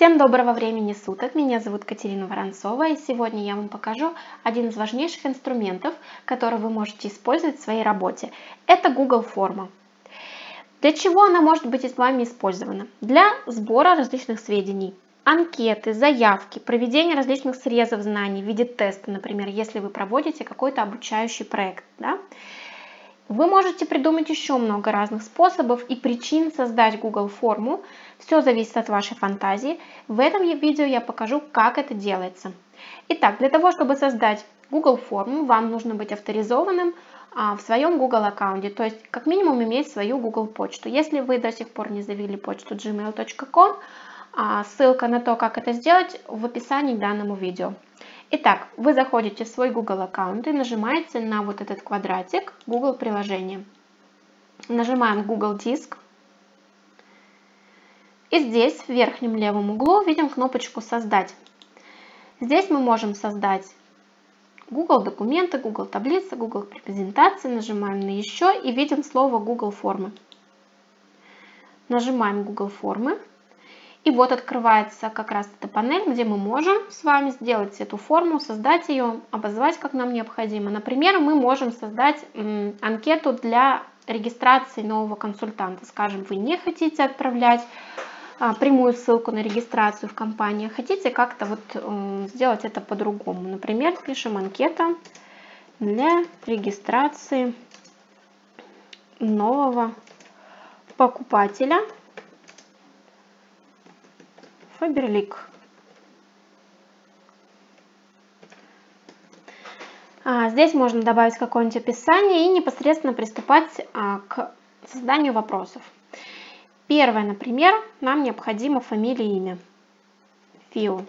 Всем доброго времени суток, меня зовут Катерина Воронцова и сегодня я вам покажу один из важнейших инструментов, который вы можете использовать в своей работе. Это Google форма. Для чего она может быть с вами использована? Для сбора различных сведений, анкеты, заявки, проведения различных срезов знаний в виде теста, например, если вы проводите какой-то обучающий проект. Да? Вы можете придумать еще много разных способов и причин создать Google форму. Все зависит от вашей фантазии. В этом видео я покажу, как это делается. Итак, для того, чтобы создать Google форму, вам нужно быть авторизованным а, в своем Google аккаунте, то есть как минимум иметь свою Google почту. Если вы до сих пор не завели почту gmail.com, а, ссылка на то, как это сделать, в описании к данному видео. Итак, вы заходите в свой Google аккаунт и нажимаете на вот этот квадратик Google приложение. Нажимаем Google Диск. И здесь в верхнем левом углу видим кнопочку «Создать». Здесь мы можем создать Google документы, Google таблицы, Google презентации. Нажимаем на «Еще» и видим слово Google формы. Нажимаем Google формы. И вот открывается как раз эта панель, где мы можем с вами сделать эту форму, создать ее, обозвать как нам необходимо. Например, мы можем создать анкету для регистрации нового консультанта. Скажем, вы не хотите отправлять а, прямую ссылку на регистрацию в компании, а хотите как-то вот сделать это по-другому. Например, пишем анкета для регистрации нового покупателя Фаберлик. А, здесь можно добавить какое-нибудь описание и непосредственно приступать а, к созданию вопросов. Первое, например, нам необходимо фамилия и имя. Фио.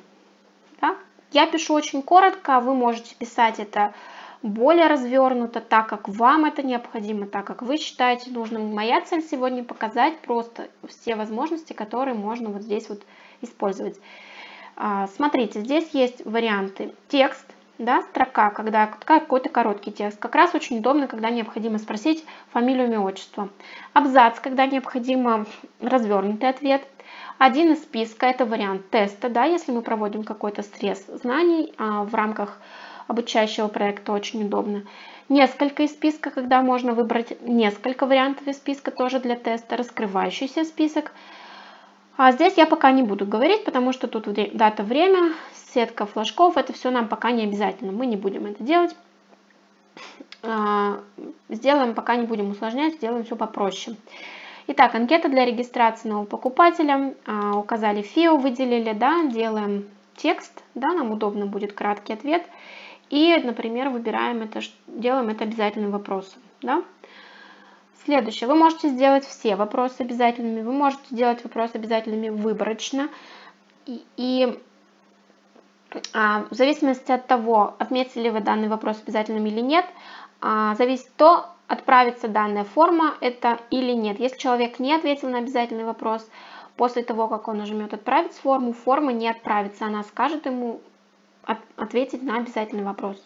Да? Я пишу очень коротко, вы можете писать это более развернуто, так как вам это необходимо, так как вы считаете нужным. Моя цель сегодня показать просто все возможности, которые можно вот здесь вот использовать. А, смотрите, здесь есть варианты текст, да, строка, когда какой-то короткий текст. Как раз очень удобно, когда необходимо спросить фамилию, имя, отчество. Абзац, когда необходимо развернутый ответ. Один из списка – это вариант теста, да, если мы проводим какой-то стресс знаний а, в рамках обучающего проекта, очень удобно. Несколько из списка, когда можно выбрать несколько вариантов из списка, тоже для теста. Раскрывающийся список – а здесь я пока не буду говорить, потому что тут дата, время, сетка флажков, это все нам пока не обязательно, мы не будем это делать. А, сделаем, пока не будем усложнять, сделаем все попроще. Итак, анкета для регистрации нового покупателя. А, указали ФИО, выделили, да, делаем текст, да, нам удобно будет краткий ответ. И, например, выбираем это, делаем это обязательным вопросом, да. Следующее. Вы можете сделать все вопросы обязательными. Вы можете делать вопросы обязательными выборочно. И, и а, в зависимости от того, отметили вы данный вопрос обязательным или нет, а, зависит то, отправится данная форма это или нет. Если человек не ответил на обязательный вопрос, после того, как он нажмет «Отправить форму», форма не отправится. Она скажет ему от, ответить на обязательный вопрос.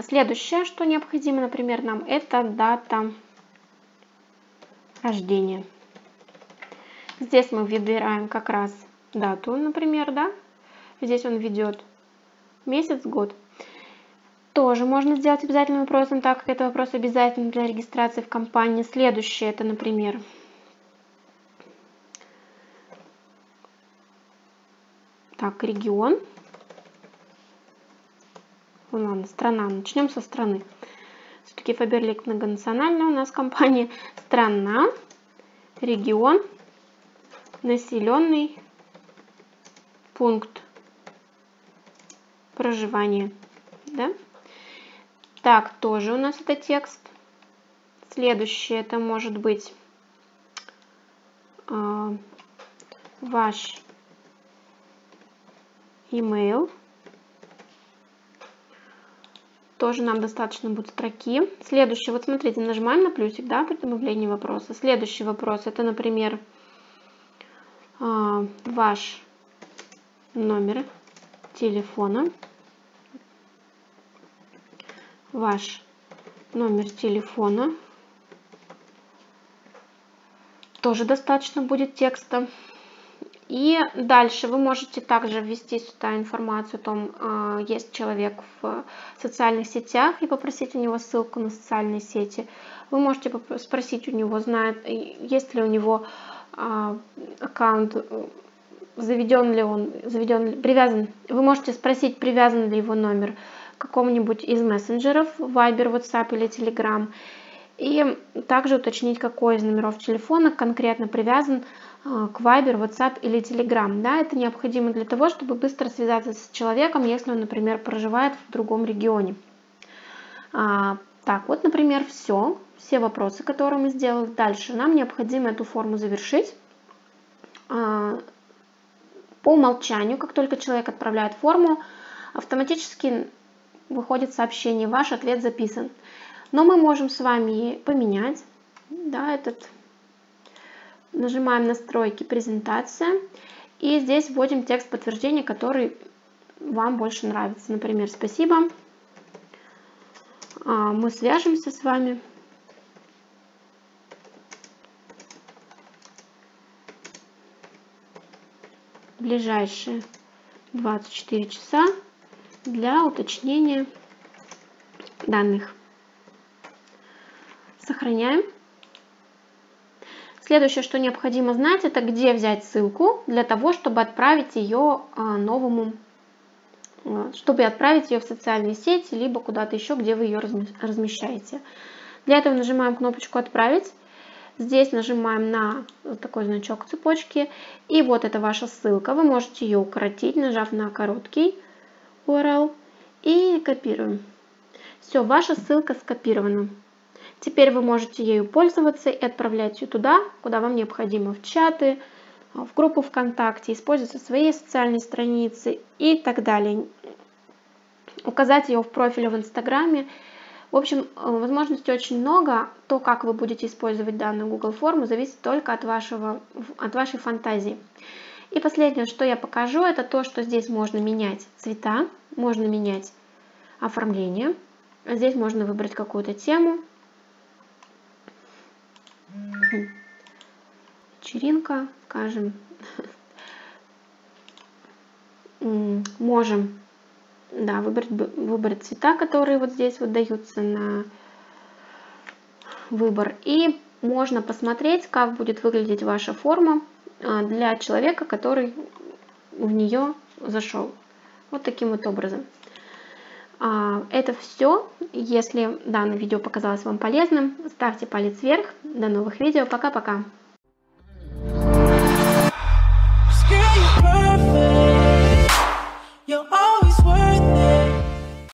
Следующее, что необходимо, например, нам, это дата рождения. Здесь мы выбираем как раз дату, например, да. Здесь он ведет месяц, год. Тоже можно сделать обязательным вопросом, так как это вопрос обязательный для регистрации в компании. Следующее, это, например, так, регион. Ладно, страна. Начнем со страны. Все-таки Фаберлик многонациональная у нас компания. Страна, регион, населенный пункт проживания. Да? Так, тоже у нас это текст. Следующее это может быть э, ваш email тоже нам достаточно будет строки. Следующий, вот смотрите, нажимаем на плюсик, да, при добавлении вопроса. Следующий вопрос, это, например, а, ваш номер телефона. Ваш номер телефона. Тоже достаточно будет текста. И дальше вы можете также ввести сюда информацию о том, а, есть человек в социальных сетях и попросить у него ссылку на социальные сети. Вы можете спросить у него, знает, есть ли у него а, аккаунт, заведен ли он, заведен, привязан. Вы можете спросить, привязан ли его номер к какому-нибудь из мессенджеров, Viber, WhatsApp или Telegram. И также уточнить, какой из номеров телефона конкретно привязан к Viber, WhatsApp или Telegram. Да, это необходимо для того, чтобы быстро связаться с человеком, если он, например, проживает в другом регионе. А, так, вот, например, все. Все вопросы, которые мы сделали. Дальше нам необходимо эту форму завершить. А, по умолчанию, как только человек отправляет форму, автоматически выходит сообщение «Ваш ответ записан». Но мы можем с вами поменять да, этот Нажимаем настройки презентация. И здесь вводим текст подтверждения, который вам больше нравится. Например, спасибо. А, мы свяжемся с вами. ближайшие 24 часа для уточнения данных. Сохраняем. Следующее, что необходимо знать, это где взять ссылку для того, чтобы отправить ее а, новому, а, чтобы отправить ее в социальные сети, либо куда-то еще, где вы ее размещаете. Для этого нажимаем кнопочку «Отправить». Здесь нажимаем на такой значок цепочки. И вот это ваша ссылка. Вы можете ее укоротить, нажав на короткий URL. И копируем. Все, ваша ссылка скопирована. Теперь вы можете ею пользоваться и отправлять ее туда, куда вам необходимо, в чаты, в группу ВКонтакте, использовать со своей социальной страницы и так далее. Указать ее в профиле в Инстаграме. В общем, возможностей очень много. То, как вы будете использовать данную Google форму, зависит только от, вашего, от вашей фантазии. И последнее, что я покажу, это то, что здесь можно менять цвета, можно менять оформление. Здесь можно выбрать какую-то тему, вечеринка, скажем, можем да, выбрать, выбрать цвета, которые вот здесь вот даются на выбор. И можно посмотреть, как будет выглядеть ваша форма а, для человека, который в нее зашел. Вот таким вот образом. А, это все. Если данное видео показалось вам полезным, ставьте палец вверх. До новых видео. Пока-пока.